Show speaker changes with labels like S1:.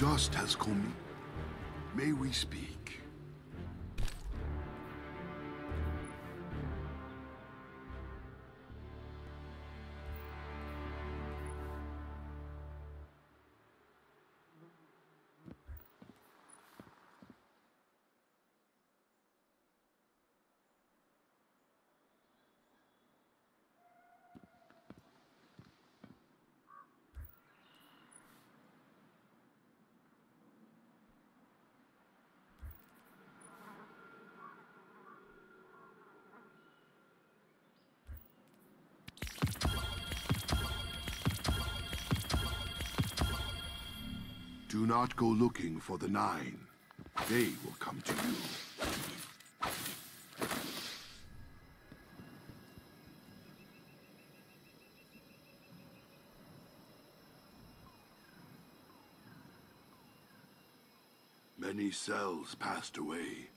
S1: dust has come. May we speak? Do not go looking for the Nine. They will come to you. Many cells passed away.